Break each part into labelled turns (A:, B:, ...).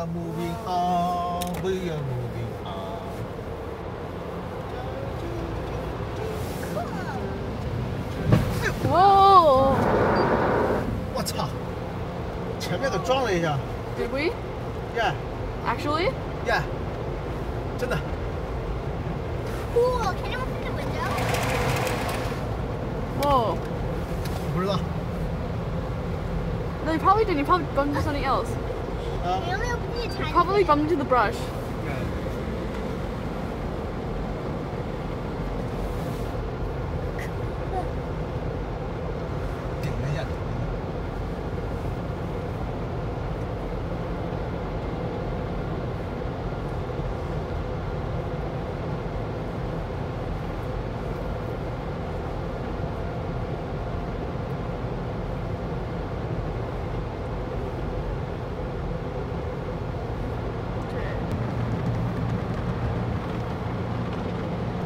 A: are moving on, we are moving on。
B: 哦
A: 我操！前面给撞了一下。
B: ，Did we
A: Yeah,
B: actually？
A: yeah，真的。
C: Cool. Can you open the window?
B: Whoa.
A: 我不知道
B: No, you probably didn't. You probably bumped into something else.
A: 啊。
C: We only opened it a tiny
B: Probably bumped into the brush.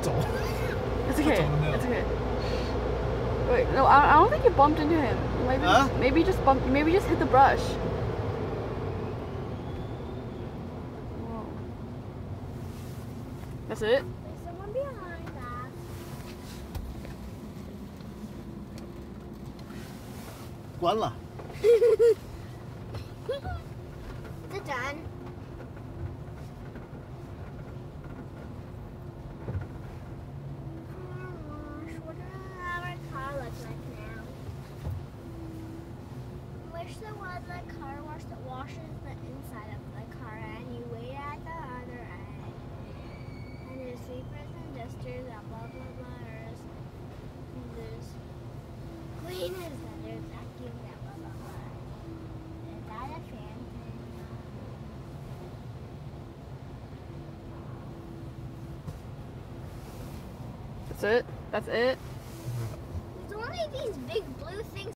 B: That's
A: all.
B: It's okay. It's okay. Wait, no, I, I don't think you bumped into him. Maybe,
A: huh?
B: maybe just bump. Maybe just hit the brush. Whoa. That's it.
A: Voila.
C: Is it done? There was a car wash that washes the inside of the car and you wait at the other end. And there's sweepers and dusters and blah blah blah. There's, there's cleaners and there's vacuums and blah blah blah. Is that a fan?
B: That's it. That's it.
C: There's only these big blue things